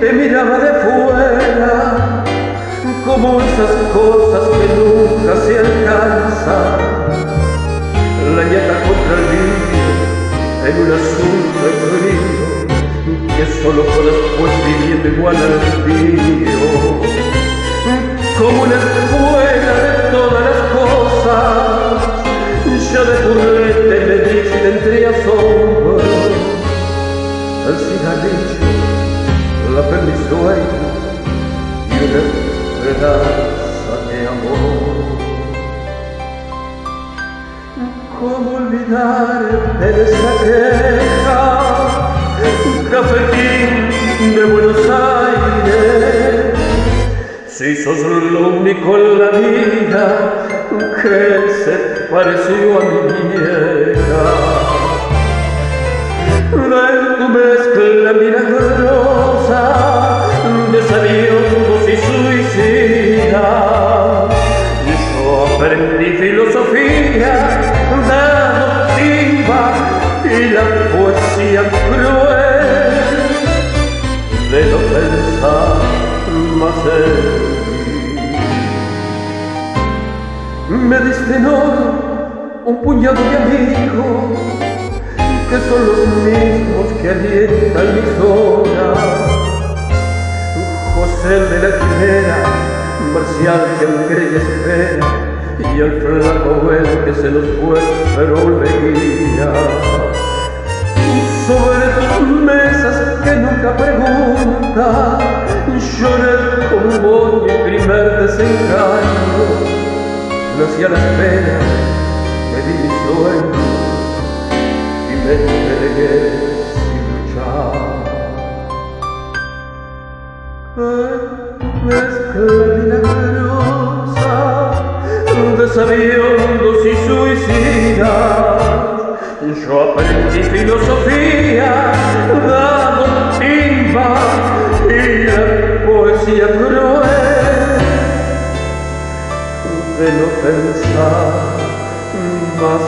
te miraba de fuera, como esas cosas que nunca se alcanzan. La ñata contra el vidrio en un asunto frío, que solo fue después viviendo igual al mío. Como una escuela de todas las cosas, ya de currete me diste entre asombros el cigarrillo, la fe mi sueño y una esperanza de amor. ¿Cómo olvidarte de esa queja? Cafetín de Buenos Aires. Si sos lo único en la vida que se pareció a mi vieja de tu de sabiondos y suicidas. Yo aprendí filosofía, doctiva y la poesía cruel de no pensar más. Me diste oro un puñado de amigos que son los mismos que alientan mis horas. La Quimera, Marcial que aún cree y espera, y el flaco el que se nos fue, pero volvería. Sobre tus mesas que nunca pregunta, lloré con vos mi primer desengaño. Nací a la espera, me di mi sueño me entregué sin luchar. Sabiondos y suicidas. Yo aprendí filosofía, dado timba y la poesía cruel de no pensar más